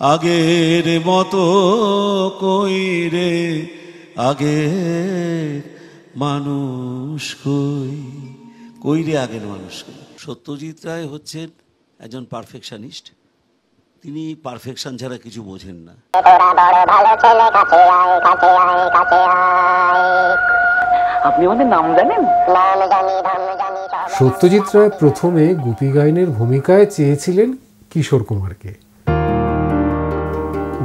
আগের মতো কই রে? আগে মানুষ কই? কই রে আগের মানুষ কই? সত্যজিৎ রায় হচ্ছেন একজন পারফেকশনিস্ট তিনি পারফেকশন ছাড়া কিছু বোঝেন না। আপনি আমাদের নাম জানেন? সত্যজিৎ রায় প্রথমে গুপি গাইনের ভূমিকায় চেয়েছিলেন কিশোর কুমারকে।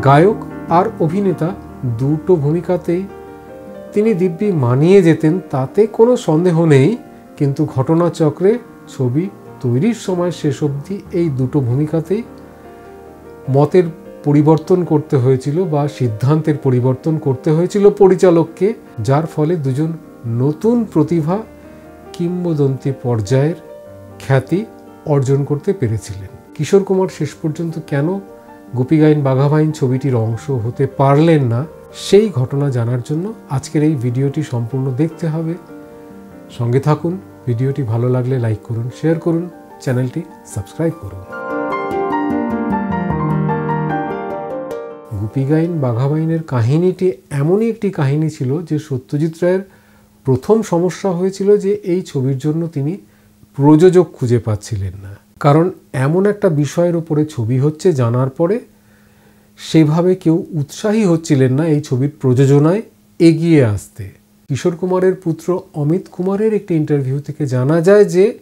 গায়ক আর অভিনেতা দুটো ভূমিকাতেই তিনি দিব্যি মানিয়ে যেতেন, তাতে কোনো সন্দেহ নেই, কিন্তু ঘটনাচক্রে ছবি তৈরির সময় শেষ অবধি এই দুটো ভূমিকাতেই মতের পরিবর্তন করতে হয়েছিল বা সিদ্ধান্তের পরিবর্তন করতে হয়েছিল পরিচালককে, যার ফলে দুজন নতুন প্রতিভা কিংবদন্তি পর্যায়ের খ্যাতি অর্জন করতে পেরেছিলেন। কিশোর কুমার শেষ পর্যন্ত কেন গোপীগাইন বাঘাবাইন ছবিটির অংশ হতে পারলেন না, সেই ঘটনা জানার জন্য আজকের এই ভিডিওটি সম্পূর্ণ দেখতে হবে। সঙ্গে থাকুন, ভিডিওটি ভালো লাগলে লাইক করুন, শেয়ার করুন, চ্যানেলটি সাবস্ক্রাইব করুন। গুপিগাইন বাঘাবাইনের কাহিনীটি এমনই একটি কাহিনী ছিল যে সত্যজিৎ রায়ের প্রথম সমস্যা হয়েছিল যে এই ছবির জন্য তিনি প্রযোজক খুঁজে পাচ্ছিলেন না। কারণ এমন একটা বিষয়ের উপরে ছবি হচ্ছে জানার পরে সেভাবে কেউ উৎসাহী হচ্ছিলেন না এই ছবির প্রযোজনায় এগিয়ে আসতে। কিশোর কুমারের পুত্র অমিত কুমারের একটি ইন্টারভিউ থেকে জানা যায় যে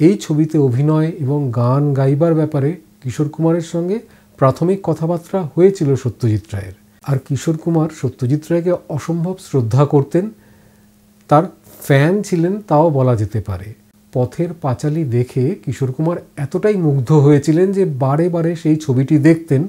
এই ছবিতে অভিনয় এবং গান গাইবার ব্যাপারে কিশোর কুমারের সঙ্গে প্রাথমিক কথাবার্তা হয়েছিল সত্যজিৎ রায়ের। আর কিশোর কুমার সত্যজিৎ রায়কে অসম্ভব শ্রদ্ধা করতেন, তার ফ্যান ছিলেন তাও বলা যেতে পারে। পথের পাঁচালী দেখে কিশোর কুমার এতটাই মুগ্ধ হয়েছিলেন যে বারে বারে সেই ছবিটি দেখতেন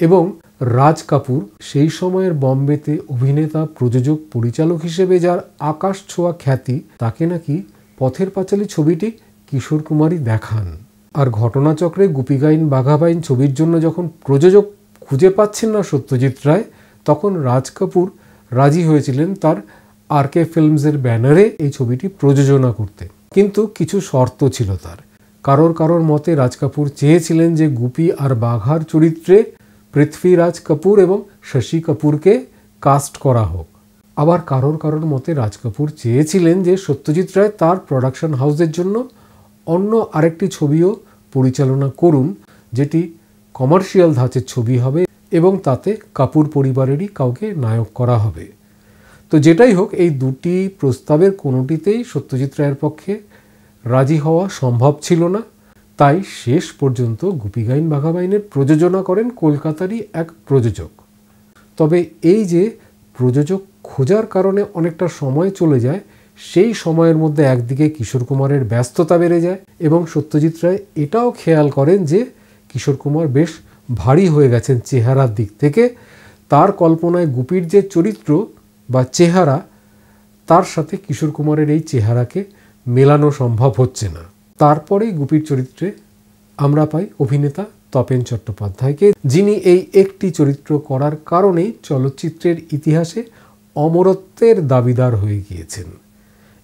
এবং রাজ কাপুর সেই সময়ের বম্বেতে অভিনেতা, প্রযোজক, পরিচালক হিসেবে যার আকাশ ছোঁয়া খ্যাতি, তাকে নাকি পথের পাঁচালী ছবিটি কিশোর কুমারই দেখান। আর ঘটনাচক্রে গুপিগাইন বাঘাবাইন ছবির জন্য যখন প্রযোজক খুঁজে পাচ্ছেন না সত্যজিৎ রায়, তখন রাজ কাপুর রাজি হয়েছিলেন তার আর কে ফিল্মসের ব্যানারে এই ছবিটি প্রযোজনা করতে। কিন্তু কিছু শর্ত ছিল তার। কারোর কারোর মতে রাজ কাপুর চেয়েছিলেন যে গুপি আর বাঘার চরিত্রে পৃথ্বীরাজ কাপুর এবং শশী কাপুরকে কাস্ট করা হোক। আবার কারোর কারোর মতে রাজ কাপুর চেয়েছিলেন যে সত্যজিৎ রায় তার প্রোডাকশন হাউসের জন্য অন্য আরেকটি ছবিও পরিচালনা করুন, যেটি কমার্শিয়াল ধাঁচের ছবি হবে এবং তাতে কাপুর পরিবারেরই কাউকে নায়ক করা হবে। তো যেটাই হোক, এই দুটি প্রস্তাবের কোনোটিতেই সত্যজিৎ রায়ের পক্ষে রাজি হওয়া সম্ভব ছিল না। তাই শেষ পর্যন্ত গুপিগাইন বাঘাবাইনের প্রযোজনা করেন কলকাতারই এক প্রযোজক। তবে এই যে প্রযোজক খোঁজার কারণে অনেকটা সময় চলে যায়, সেই সময়ের মধ্যে একদিকে কিশোর কুমারের ব্যস্ততা বেড়ে যায় এবং সত্যজিৎ রায় এটাও খেয়াল করেন যে কিশোর কুমার বেশ ভারী হয়ে গেছেন চেহারার দিক থেকে। তার কল্পনায় গুপির যে চরিত্র বা চেহারা, তার সাথে কিশোর কুমারের এই চেহারাকে মেলানো সম্ভব হচ্ছে না। তারপরেই গুপির চরিত্রে আমরা পাই অভিনেতা তপেন চট্টোপাধ্যায়কে, যিনি এই একটি চরিত্র করার কারণেই চলচ্চিত্রের ইতিহাসে অমরত্বের দাবিদার হয়ে গিয়েছেন।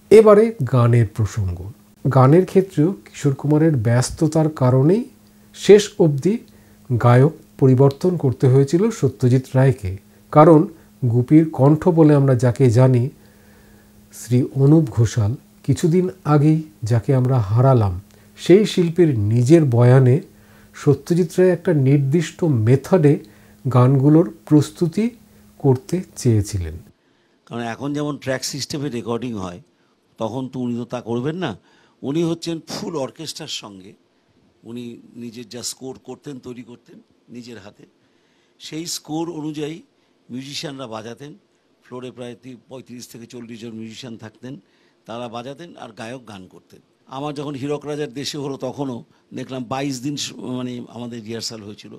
এবারে গানের প্রসঙ্গ। গানের ক্ষেত্রেও কিশোর কুমারের ব্যস্ততার কারণেই শেষ অবধি গায়ক পরিবর্তন করতে হয়েছিল সত্যজিৎ রায়কে। কারণ গুপির কণ্ঠ বলে আমরা যাকে জানি, শ্রী অনুপ ঘোষাল কিছুদিন আগেই যাকে আমরা হারালাম, সেই শিল্পীর নিজের বয়ানে সত্যজিৎ রায় একটা নির্দিষ্ট মেথডে গানগুলোর প্রস্তুতি করতে চেয়েছিলেন। কারণ এখন যেমন ট্র্যাক সিস্টেমে রেকর্ডিং হয়, তখন তো উনি তো তা করবেন না। উনি হচ্ছেন ফুল অর্কেস্ট্রার সঙ্গে। উনি নিজের যা স্কোর করতেন, তৈরি করতেন নিজের হাতে। সেই স্কোর অনুযায়ী মিউজিশিয়ানরা বাজাতেন ফ্লোরে প্রায় পঁয়ত্রিশ থেকে চল্লিশ জন মিউজিশিয়ান থাকতেন, তারা বাজাতেন আর গায়ক গান করতেন। আমার যখন হীরক রাজার দেশে হলো তখনও দেখলাম বাইশ দিন মানে আমাদের রিহার্সাল হয়েছিল।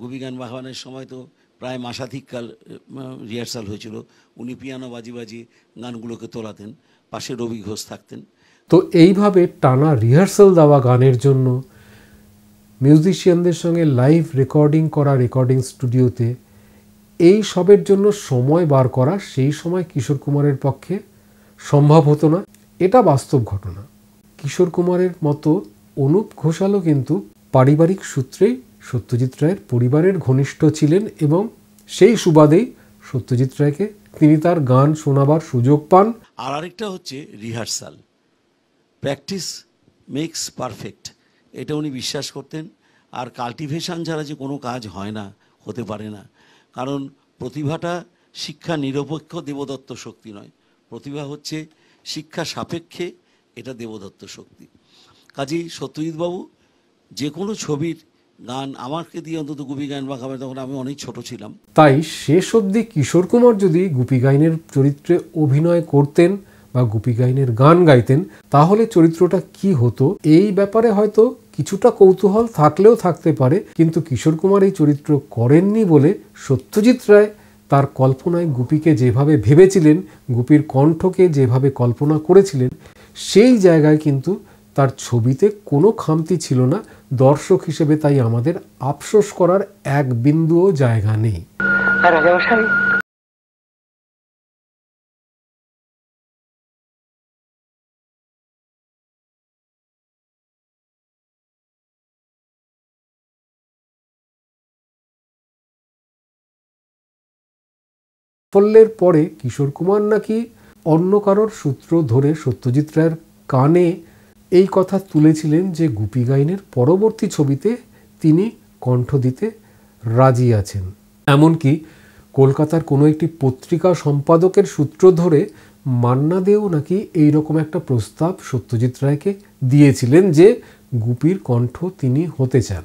গুবি গান বাহবানের সময় তো প্রায় মাসাধিককাল রিহার্সাল হয়েছিল। উনি পিয়ানো বাজি বাজি গানগুলোকে তোলাতেন, পাশে রবি ঘোষ থাকতেন। তো এইভাবে টানা রিহার্সাল দেওয়া গানের জন্য মিউজিশিয়ানদের সঙ্গে লাইভ রেকর্ডিং করা রেকর্ডিং স্টুডিওতে এই সবের জন্য সময় বার করা সেই সময় কিশোর কুমারের পক্ষে সম্ভব হতো না। এটা বাস্তব ঘটনা। কিশোর কুমারের মতো অনুপ ঘোষালও কিন্তু পারিবারিক সূত্রেই সত্যজিৎ রায়ের পরিবারের ঘনিষ্ঠ ছিলেন এবং সেই সুবাদেই সত্যজিৎ রায়কে তিনি তার গান শোনাবার সুযোগ পান। আর আরেকটা হচ্ছে রিহার্সাল। Practice makes perfect. এটা উনি বিশ্বাস করতেন। আর কাল্টিভেশন ছাড়া যে কোনো কাজ হয় না, হতে পারে না। কারণ প্রতিভাটা শিক্ষা নিরপেক্ষ দেবদত্ত শক্তি নয়। প্রতিভা হচ্ছে শিক্ষা সাপেক্ষে এটা দেবদত্ত শক্তি। কাজেই সত্যজিৎবাবু যে কোনো ছবির গান আমাকে দিয়ে অন্তত গুপি গান বা খাবার তখন আমি অনেক ছোট ছিলাম। তাই শেষ অবধি কিশোর কুমার যদি গুপি গাইনের চরিত্রে অভিনয় করতেন বা গুপি গাইনের গান গাইতেন, তাহলে চরিত্রটা কি হতো? এই ব্যাপারে হয়তো কিছুটা কৌতূহল থাকলেও থাকতে পারে, কিন্তু কিশোর কুমার এই চরিত্র করেননি বলে সত্যজিৎ রায় তার কল্পনায় গুপিকে যেভাবে ভেবেছিলেন, গুপির কণ্ঠকে যেভাবে কল্পনা করেছিলেন, সেই জায়গায় কিন্তু তার ছবিতে কোনো খামতি ছিল না। দর্শক হিসেবে তাই আমাদের আফসোস করার এক বিন্দুও জায়গা নেই। সাফল্যের পরে কিশোর কুমার নাকি অন্য কারোর সূত্র ধরে সত্যজিৎ রায়ের কানে এই কথা তুলেছিলেন যে গুপি গাইনের পরবর্তী ছবিতে তিনি কণ্ঠ দিতে রাজি আছেন। এমনকি কলকাতার কোনো একটি পত্রিকা সম্পাদকের সূত্র ধরে মান্না দেও নাকি এই রকম একটা প্রস্তাব সত্যজিৎ রায়কে দিয়েছিলেন যে গুপির কণ্ঠ তিনি হতে চান।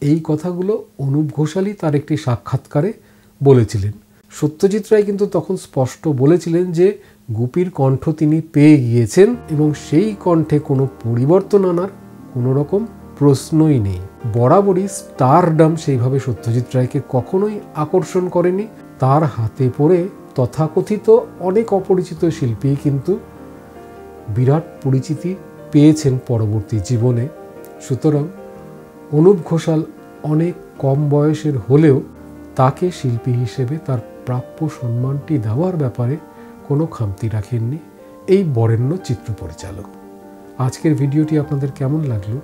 এই কথাগুলো অনুপ ঘোষালই তার একটি সাক্ষাৎকারে বলেছিলেন। সত্যজিৎ রায় কিন্তু তখন স্পষ্ট বলেছিলেন যে গুপির কণ্ঠ তিনি পেয়ে গিয়েছেন এবং সেই কণ্ঠে কোনো পরিবর্তন আনার কোনো রকম প্রশ্নই নেই। বরাবরই স্টারডাম সেইভাবে সত্যজিৎ রায়কে কখনোই আকর্ষণ করেনি। তার হাতে পড়ে তথাকথিত অনেক অপরিচিত শিল্পী কিন্তু বিরাট পরিচিতি পেয়েছেন পরবর্তী জীবনে। সুতরাং অনুপ ঘোষাল অনেক কম বয়সের হলেও তাকে শিল্পী হিসেবে তার প্রাপ্য সম্মানটি দেওয়ার ব্যাপারে কোনো খামতি রাখেননি এই বরেণ্য চিত্র পরিচালক। আজকের ভিডিওটি আপনাদের কেমন লাগল?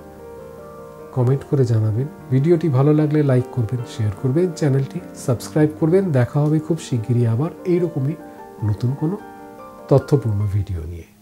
কমেন্ট করে জানাবেন। ভিডিওটি ভালো লাগলে লাইক করবেন, শেয়ার করবেন, চ্যানেলটি সাবস্ক্রাইব করবেন। দেখা হবে খুব শিগগিরই আবার এইরকমই নতুন কোনো তথ্যপূর্ণ ভিডিও নিয়ে।